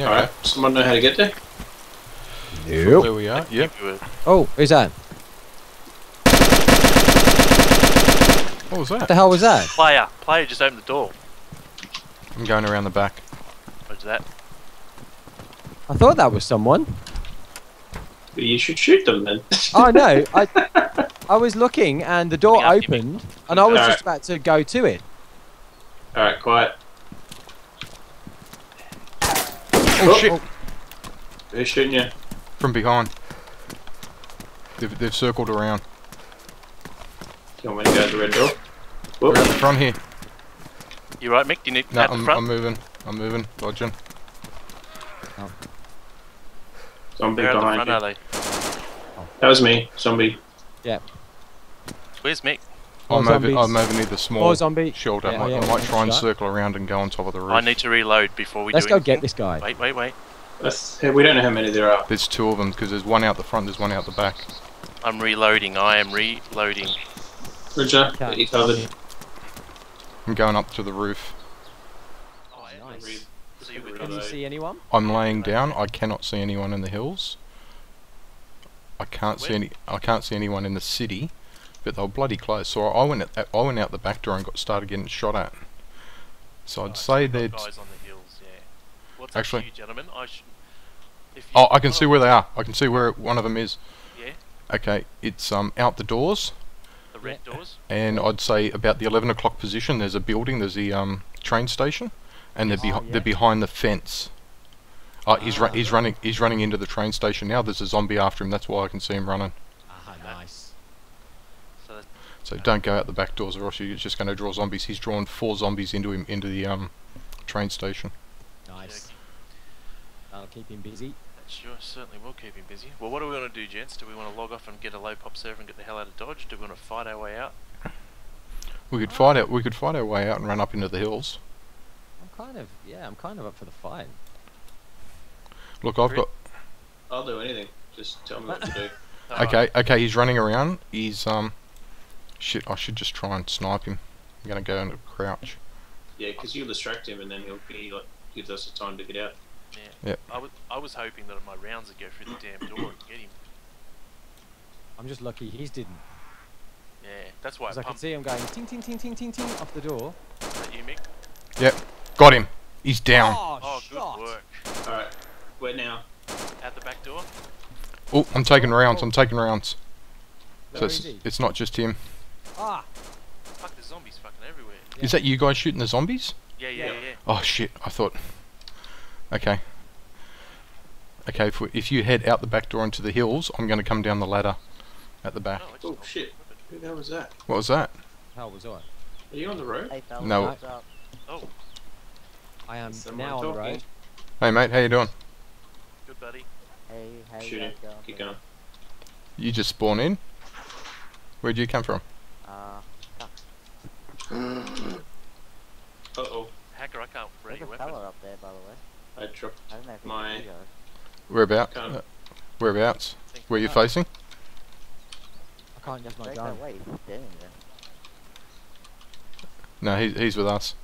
Yeah, Alright, someone know how to get there? okay. Nope. There we are. Yep. Oh, who's that? What was that? What the hell was that? Player, player just opened the door. I'm going around the back. What's that? I thought that was someone. You should shoot them then. Oh no, I I was looking and the door Coming after me. opened and I was Alright. just about to go to it. Alright, quiet. Oh, oh, shit! Who's shooting you? From behind. They've, they've circled around. Do You want me to go to the red door? We're at the front here. You right, Mick? Do you need No, at I'm, front? I'm moving. I'm moving. Dodging. Zombie They're at the behind front, you. are they? That was me, zombie. Yeah. Where's Mick? More I'm over. I'm over near the small More zombie. shelter. I Yeah, might, yeah, I might try and circle around and go on top of the roof. I need to reload before we Let's do go anything. get this guy. Wait, wait, wait. Let's, hey, we don't know how many there are. There's two of them because there's one out the front, there's one out the back. I'm reloading. I am reloading. Roger, Okay, you covered. I'm going up to the roof. Oh, nice. Read- So you read would Can you see anyone? I'm laying down. I cannot see anyone in the hills. I can't see any. I can't see anyone in the city, but they were bloody close. So I went. At, I went out the back door and got started getting shot at. So I'd Oh, say you've they'd. guys on the hills, yeah. What's Actually- up to you, gentlemen? I should. If you Oh, I can see where they are. I can see where one of them is. Yeah, Okay, it's um out the doors, the red doors. and I'd say about the 11 o'clock position. There's a building. There's the um train station, and they're, Yes. behi- Oh, yeah. they're behind the fence. Uh, he's ru- Ah. he's running he's running into the train station now. There's a zombie after him. That's why I can see him running. Ah, nice. So don't go out the back doors, or else you're just going to draw zombies. He's drawn four zombies into him into the um train station. Nice. That'll keep him busy. that sure certainly will keep him busy. Well, what do we want to do, gents? Do we want to log off and get a low pop server and get the hell out of Dodge? Do we want to fight our way out? We could fight out. We could fight our way out and run up into the hills. I'm kind of yeah, I'm kind of up for the fight. Look, I've got. I'll do anything. Just tell me what to do. Okay, okay. He's running around. He's um. Shit! I should just try and snipe him. I'm gonna go into crouch. Yeah, because you'll distract him and then he'll he like gives us the time to get out. Yeah. Yep. I was I was hoping that my rounds would go through the damn door and get him. I'm just lucky his didn't. Yeah, that's why I Because I could see him going ting ting ting ting ting ting off the door. at you, Mick. Yep. Got him. He's down. Oh, Oh, shot. good work. Alright, where now? At the back door. Oh, I'm taking rounds. I'm taking rounds. So it's, it's not just him. Ah, Fuck, the zombies fucking everywhere. Yeah. Is that you guys shooting the zombies? Yeah, yeah, Yeah. yeah. Oh shit! I thought. Okay. Okay, if, we, if you head out the back door into the hills, I'm going to come down the ladder at the back. No, Oh shit, who the hell was that? What was that? how was I? Are you on the road? Hey fellas, No. Oh, I am Someone now on the talking. road. Hey mate, how you doing? good buddy. Hey, how you Shoot going? Keep going. You just spawn in. Where'd you come from? Uh, oh, Hacker, I can't ready there's your a weapon. fella up there, by the way. I dropped. I don't know if My- it's you guys. Whereabout? Can't- Uh, whereabouts? Think- Where you Oh. facing? I can't use my Take gun. that way, he's standing there. No, he, he's with us.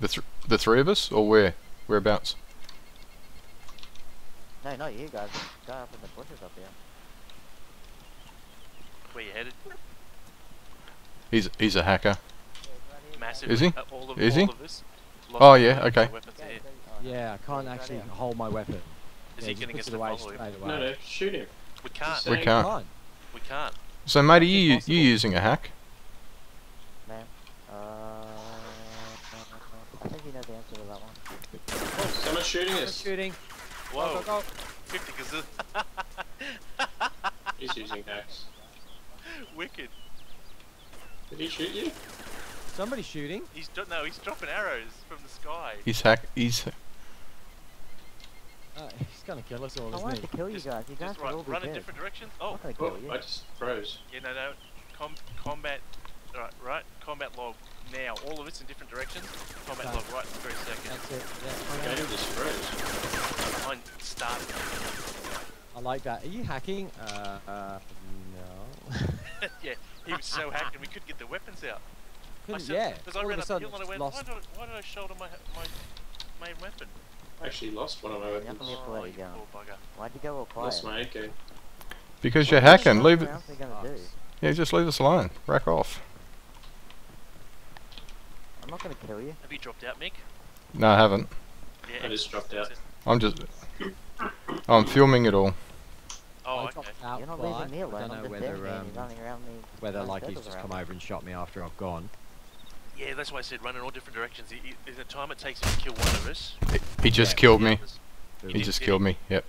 The th- the three of us, or where? Whereabouts? No, not you guys. There's a guy up in the bushes up here. Where you headed? He's he's a hacker. Massive. Is he? Uh, all of, Is all he? Of this. Oh, yeah, okay. my Weapons here. Yeah, I can't actually hold my weapon. Is yeah, he just getting puts us away straight away. No, no, shoot him. We can't. We can't. We can't. So, mate, are you you using a hack? Man. Uh, I think you know the answer to that one. Oh, someone's shooting Someone's us. shooting. Whoa. Go, go, go. 50 kazoo. He's using hacks. Wicked. Did he shoot you? Somebody's shooting. He's dro- no, he's dropping arrows from the sky. He's hack. He's Uh, he's gonna kill us all, I isn't wanted to kill you Just- guys. You guys Just would all run, in dead. different directions. Oh, not gonna kill Oh, you. I just froze. yeah, no, no. Com- combat. Right, right. Combat log now. All of it's in different directions. Combat Okay. log right this very second. That's it. Yeah, Okay, okay. he just froze. Mine started. I like that. Are you hacking? Uh, uh, no. yeah, he was so hacked and we couldn't get the weapons out. Couldn't- said, yeah. Because I ran a up the hill and I just went, lost. why did I, why did I shoulder my my main weapon? I actually lost one of my weapons. let Oh, you go. poor bugger. Why'd you go all quiet? Lost my AK. Because you're hacking. Leave it. else are you gonna do? Yeah, just leave us alone. Rack off. I'm not gonna kill you. Have you dropped out, Mick? No, I haven't. Yeah, I just dropped out. I'm just. I'm filming it all. Oh, okay. out You're not flight. leaving me alone. I don't know whether standing here and um, running around me. whether like he's just come over and shot me after I've gone. Yeah, that's why I said run in all different directions. I- I- In the time it takes him to kill one of us. He just yeah, killed me. others. He just did killed me. Yep.